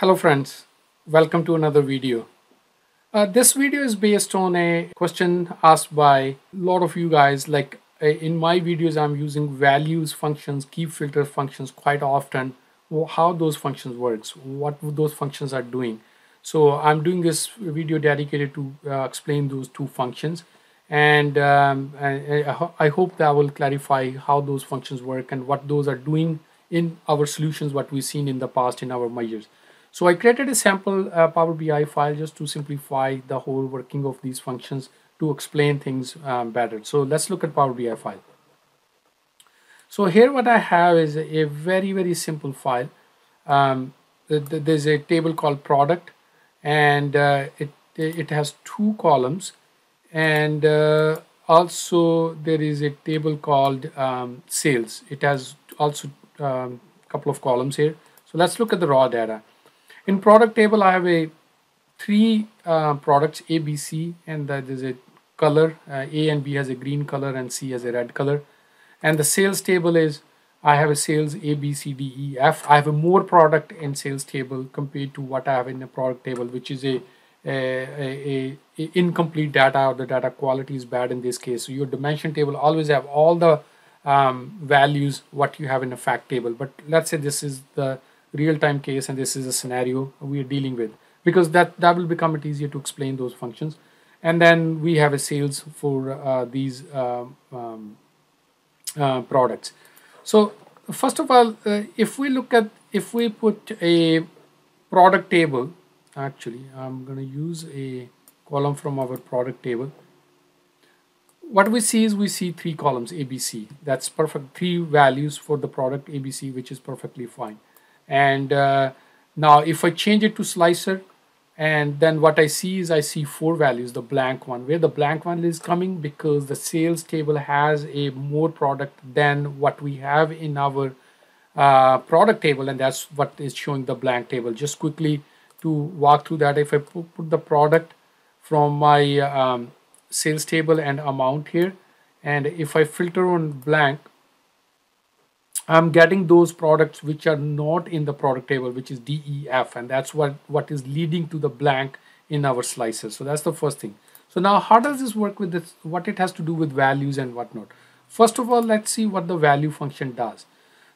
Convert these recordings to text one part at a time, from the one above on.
Hello friends, welcome to another video. Uh, this video is based on a question asked by a lot of you guys like uh, in my videos I'm using values functions, keep filter functions quite often, how those functions works, what those functions are doing. So I'm doing this video dedicated to uh, explain those two functions and um, I, I hope that will clarify how those functions work and what those are doing in our solutions what we've seen in the past in our measures. So I created a sample uh, Power BI file just to simplify the whole working of these functions to explain things um, better. So let's look at Power BI file. So here what I have is a very, very simple file. Um, there's a table called product and uh, it, it has two columns and uh, also there is a table called um, sales. It has also a um, couple of columns here. So let's look at the raw data. In product table, I have a three uh, products A, B, C, and that is a color. Uh, a and B has a green color, and C has a red color. And the sales table is I have a sales A, B, C, D, E, F. I have a more product in sales table compared to what I have in the product table, which is a, a, a, a incomplete data or the data quality is bad in this case. So your dimension table always have all the um, values what you have in a fact table. But let's say this is the real-time case and this is a scenario we are dealing with. Because that that will become it easier to explain those functions. And then we have a sales for uh, these uh, um, uh, products. So first of all uh, if we look at if we put a product table actually I'm going to use a column from our product table. What we see is we see three columns ABC that's perfect three values for the product ABC which is perfectly fine and uh, now if I change it to slicer and then what I see is I see four values the blank one. Where the blank one is coming? Because the sales table has a more product than what we have in our uh, product table and that's what is showing the blank table. Just quickly to walk through that if I put, the product from my um, sales table and amount here and if I filter on blank I'm getting those products which are not in the product table, which is DEF, and that's what, what is leading to the blank in our slices. So that's the first thing. So now how does this work with this, what it has to do with values and whatnot? First of all, let's see what the value function does.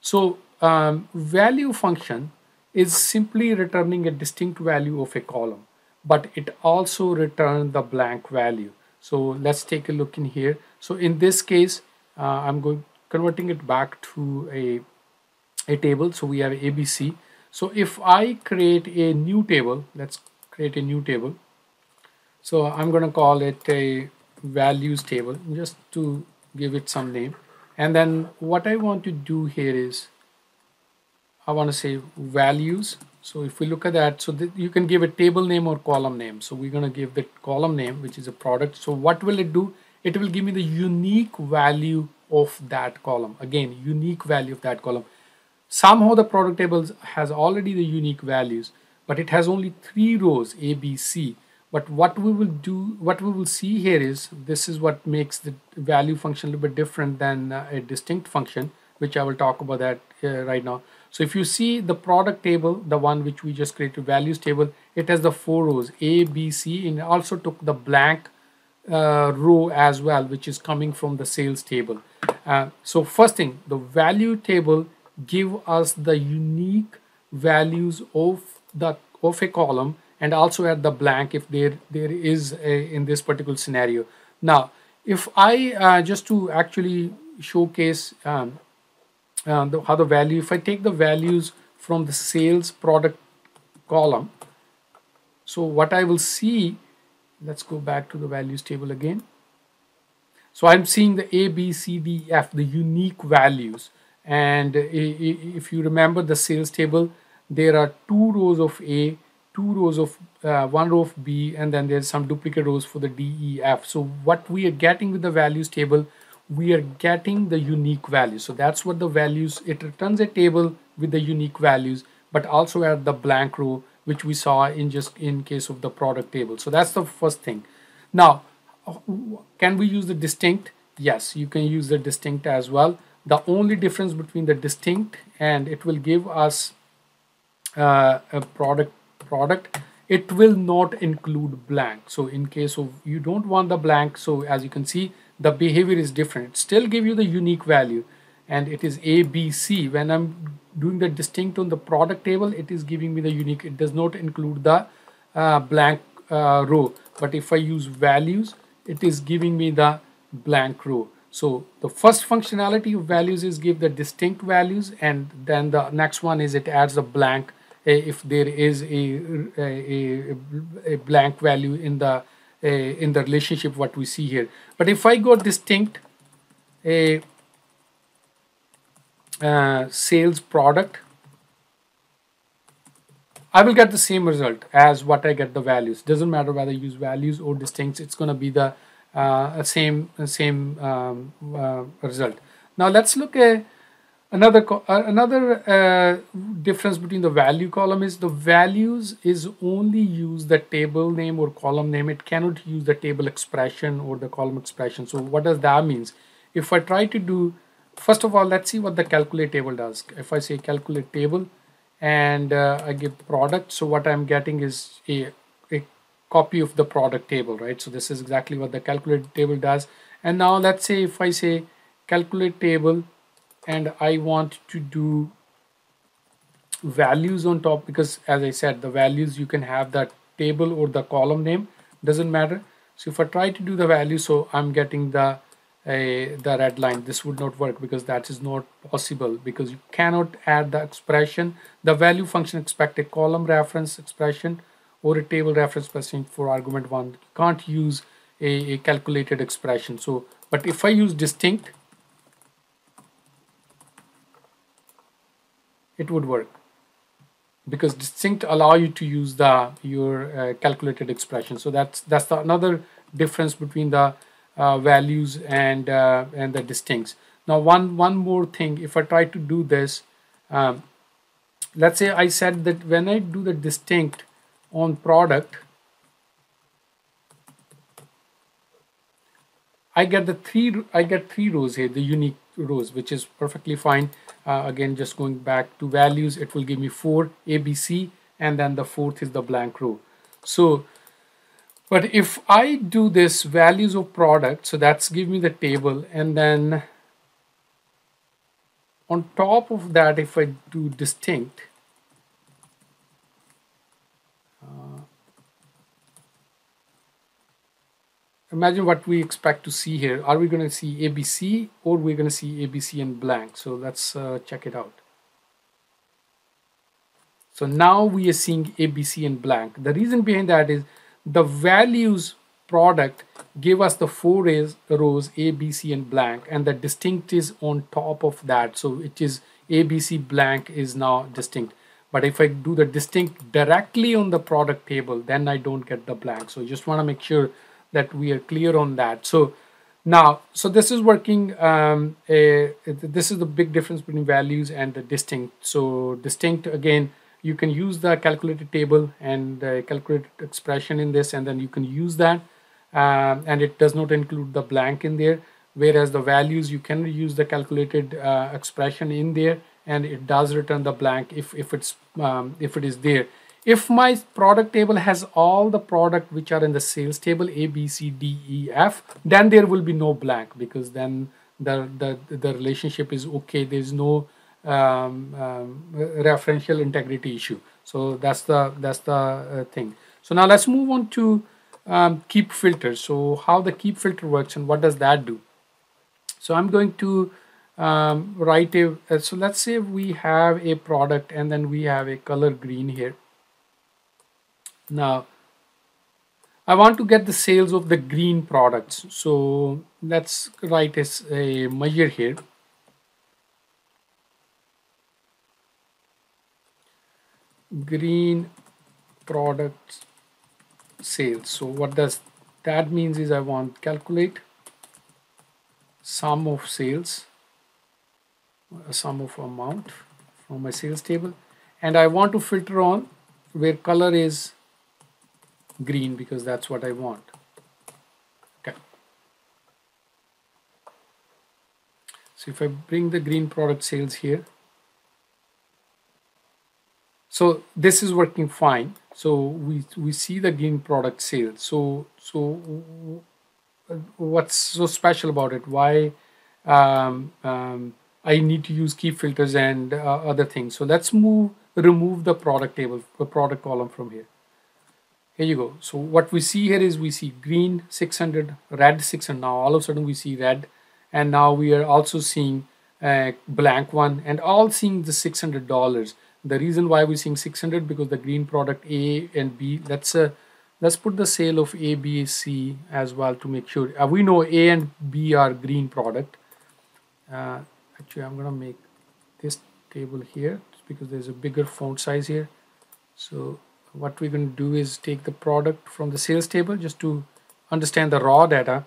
So um, value function is simply returning a distinct value of a column, but it also returns the blank value. So let's take a look in here. So in this case, uh, I'm going converting it back to a, a table. So we have ABC. So if I create a new table, let's create a new table. So I'm going to call it a values table just to give it some name. And then what I want to do here is I want to say values. So if we look at that, so that you can give a table name or column name. So we're going to give the column name, which is a product. So what will it do? It will give me the unique value of that column. Again unique value of that column. Somehow the product tables has already the unique values but it has only three rows a b c. But what we will do what we will see here is this is what makes the value function a little bit different than uh, a distinct function which i will talk about that uh, right now. So if you see the product table the one which we just created values table it has the four rows a b c and also took the blank uh, row as well which is coming from the sales table uh, so first thing, the value table give us the unique values of the of a column and also at the blank if there there is a, in this particular scenario. Now, if I uh, just to actually showcase um, uh, the, how the value, if I take the values from the sales product column, so what I will see, let's go back to the values table again. So I'm seeing the A, B, C, D, F, the unique values. And if you remember the sales table, there are two rows of A, two rows of uh, one row of B, and then there's some duplicate rows for the D, E, F. So what we are getting with the values table, we are getting the unique values. So that's what the values, it returns a table with the unique values, but also at the blank row, which we saw in just in case of the product table. So that's the first thing. Now, can we use the distinct? Yes, you can use the distinct as well. The only difference between the distinct and it will give us uh, a product product it will not include blank so in case of you don't want the blank so as you can see the behavior is different still give you the unique value and it is ABC when I'm doing the distinct on the product table it is giving me the unique. It does not include the uh, blank uh, row. But if I use values it is giving me the blank row. So the first functionality of values is give the distinct values and then the next one is it adds a blank if there is a, a, a blank value in the in the relationship what we see here. But if I go distinct a uh, sales product I will get the same result as what I get the values doesn't matter whether I use values or distincts it's going to be the uh, same same um, uh, result now let's look at Another uh, another uh, difference between the value column is the values is only use the table name or column name. It cannot use the table expression or the column expression. So what does that means? If I try to do, first of all, let's see what the calculate table does. If I say calculate table and uh, I give product, so what I'm getting is a, a copy of the product table, right? So this is exactly what the calculate table does. And now let's say if I say calculate table and I want to do values on top because as I said the values you can have that table or the column name doesn't matter so if I try to do the value so I'm getting the uh, the red line. This would not work because that is not possible because you cannot add the expression the value function expect a column reference expression or a table reference expression for argument one. You can't use a, a calculated expression. So but if I use distinct it would work because distinct allow you to use the your uh, calculated expression. So that's that's the, another difference between the uh, values and uh, and the distincts now one one more thing if I try to do this um, let's say I said that when I do the distinct on product I get the three I get three rows here the unique rows which is perfectly fine. Uh, again just going back to values it will give me four ABC and then the fourth is the blank row. So but if I do this values of product so that's give me the table and then on top of that if I do distinct imagine what we expect to see here. Are we going to see ABC or we're going to see ABC in blank? So let's uh, check it out. So now we are seeing ABC in blank. The reason behind that is the values product give us the four rows, rows ABC and blank and the distinct is on top of that. So it is ABC blank is now distinct. But if I do the distinct directly on the product table, then I don't get the blank. So just want to make sure that we are clear on that. So now, so this is working, um, a, this is the big difference between values and the distinct. So distinct, again, you can use the calculated table and the calculated expression in this, and then you can use that. Um, and it does not include the blank in there. Whereas the values, you can use the calculated uh, expression in there, and it does return the blank if, if, it's, um, if it is there. If my product table has all the product which are in the sales table A, B, C, D, E, F, then there will be no blank because then the, the, the relationship is okay. There's no um, um, referential integrity issue. So that's the, that's the uh, thing. So now let's move on to um, keep filter. So how the keep filter works and what does that do? So I'm going to um, write a, uh, so let's say we have a product and then we have a color green here now, I want to get the sales of the green products. So let's write as a measure here. Green products sales. So what does that means is I want calculate sum of sales, a sum of amount from my sales table. And I want to filter on where color is green because that's what I want. Okay. So if I bring the green product sales here, so this is working fine. So we we see the green product sales so so what's so special about it? Why um, um, I need to use keep filters and uh, other things. So let's move remove the product table the product column from here. Here you go. So what we see here is we see green 600 red 600 now all of a sudden we see red. And now we are also seeing a blank one. And all seeing the $600 the reason why we're seeing 600 because the green product A and B let's uh, let's put the sale of A B C as well to make sure. Uh, we know A and B are green product. Uh, actually I'm gonna make this table here because there's a bigger font size here. So what we're going to do is take the product from the sales table just to understand the raw data.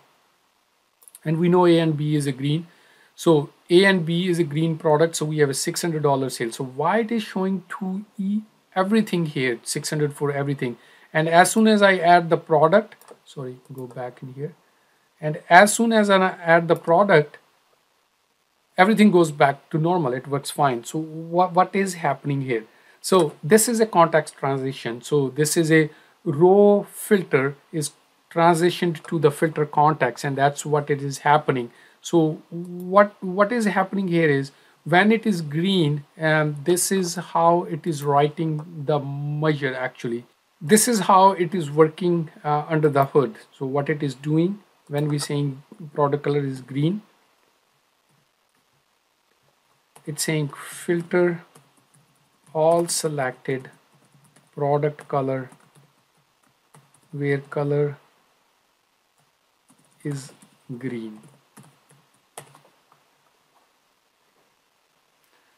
And we know A and B is a green. So A and B is a green product so we have a $600 sale. So why it is showing 2E everything here 600 for everything. And as soon as I add the product sorry go back in here. And as soon as I add the product everything goes back to normal. It works fine. So what, what is happening here? So this is a context transition. So this is a row filter is transitioned to the filter context and that's what it is happening. So what what is happening here is when it is green and um, this is how it is writing the measure actually. This is how it is working uh, under the hood. So what it is doing when we saying product color is green, it's saying filter all selected product color where color is green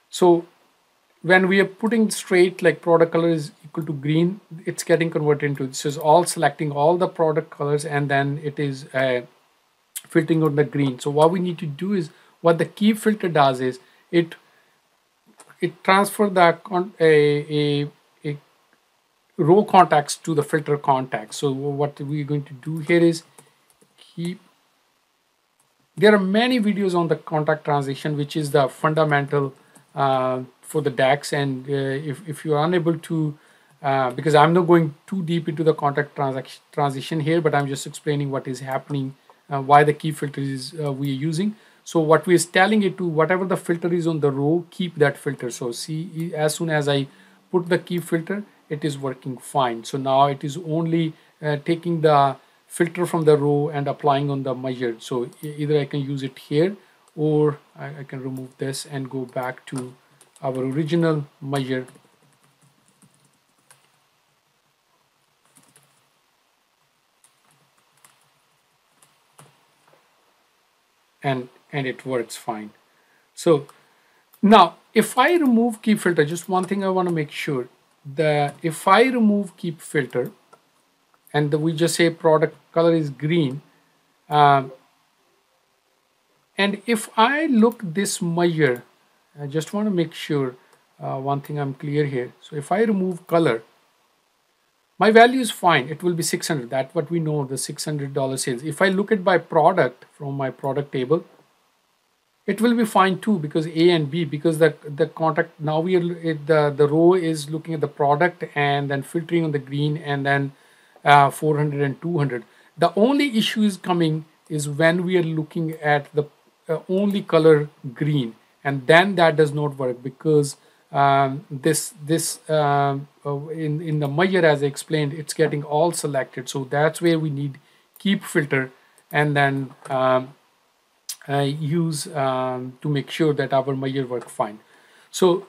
so when we are putting straight like product color is equal to green it's getting converted into this is all selecting all the product colors and then it is uh, filtering on the green so what we need to do is what the keep filter does is it it transfer the a, a, a row context to the filter context. So what we're going to do here is keep there are many videos on the context transition which is the fundamental uh, for the DAX and uh, if, if you are unable to uh, because I'm not going too deep into the context transaction transition here but I'm just explaining what is happening uh, why the keep filter is uh, we are using so what we is telling it to whatever the filter is on the row, keep that filter. So see, as soon as I put the keep filter, it is working fine. So now it is only uh, taking the filter from the row and applying on the measure. So either I can use it here or I, I can remove this and go back to our original measure and and it works fine. So now if I remove keep filter, just one thing I want to make sure that if I remove keep filter and we just say product color is green. Um, and if I look this measure I just want to make sure uh, one thing I'm clear here. So if I remove color my value is fine. It will be 600 that what we know the $600 sales. If I look at by product from my product table it will be fine too because A and B because the the contact now we are the the row is looking at the product and then filtering on the green and then uh, 400 and 200. The only issue is coming is when we are looking at the uh, only color green and then that does not work because um, this this um, uh, in in the measure as I explained it's getting all selected so that's where we need keep filter and then um, uh, use um, to make sure that our measure work fine. So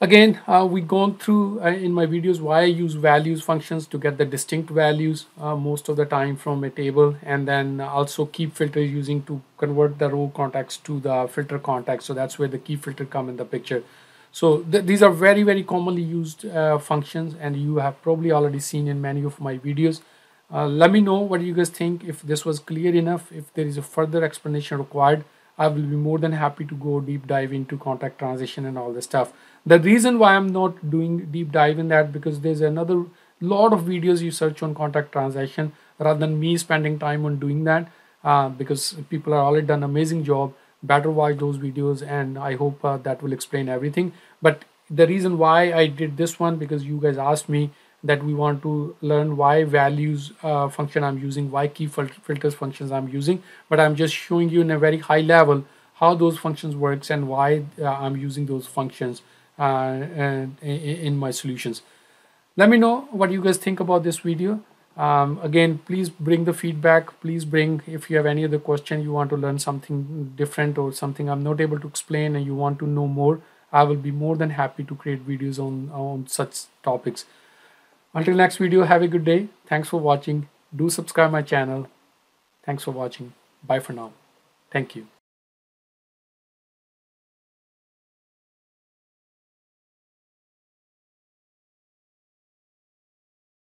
again, uh, we gone through uh, in my videos why I use values functions to get the distinct values uh, most of the time from a table and then also keep filter using to convert the row context to the filter context. So that's where the keep filter come in the picture. So th these are very, very commonly used uh, functions and you have probably already seen in many of my videos. Uh, let me know what you guys think if this was clear enough if there is a further explanation required I will be more than happy to go deep dive into context transition and all this stuff. The reason why I'm not doing deep dive in that because there's another lot of videos you search on context transition rather than me spending time on doing that uh, because people are already done amazing job better watch those videos and I hope uh, that will explain everything. But the reason why I did this one because you guys asked me that we want to learn why values uh, function I'm using, why keep filters functions I'm using, but I'm just showing you in a very high level how those functions works and why uh, I'm using those functions uh, in, my solutions. Let me know what you guys think about this video. Um, again, please bring the feedback. Please bring, if you have any other question, you want to learn something different or something I'm not able to explain and you want to know more, I will be more than happy to create videos on, on such topics. Until next video, have a good day. Thanks for watching. Do subscribe my channel. Thanks for watching. Bye for now. Thank you.